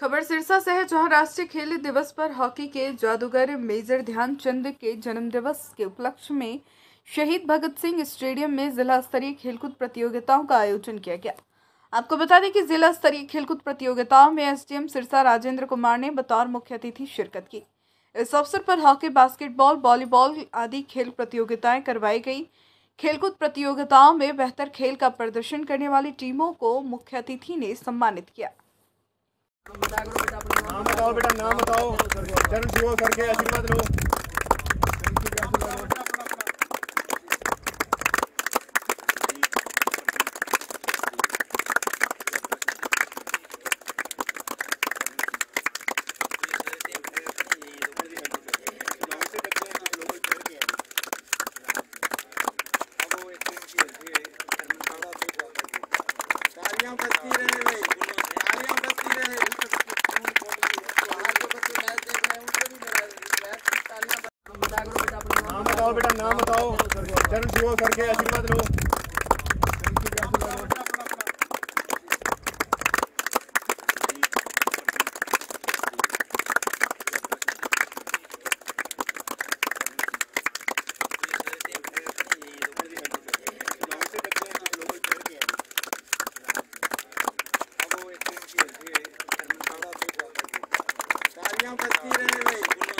खबर सिरसा से है, जहाँ राष्ट्रीय खेल दिवस पर हॉकी के जादूगर मेजर ध्यानचंद के जन्म दिवस के उपलक्ष्य में शहीद भगत सिंह स्टेडियम में जिला स्तरीय खेलकूद प्रतियोगिताओं का आयोजन किया गया। आपको बता दें कि जिला स्तरीय खेलकूद प्रतियोगिताओं में एसडीएम सिरसा राजेंद्र कुमार ने बतौर मुख्य अतिथि शिरकत की। इस अवसर पर हॉकी, बास्केटबॉल, वॉलीबॉल आदि खेल प्रतियोगिताएँ करवाई गई। खेलकूद प्रतियोगिताओं में बेहतर खेल का प्रदर्शन करने वाली टीमों को मुख्य अतिथि ने सम्मानित किया। नाम बताओ बेटा नाम बताओ। चरण छुओ करके आशीर्वाद लो। तालियाँ बजती रहे भाई तालियाँ नाम बताओ बेटा नाम बताओ। चरण छुओ करके आशीर्वाद लो। तालियाँ बजती रहे भाई।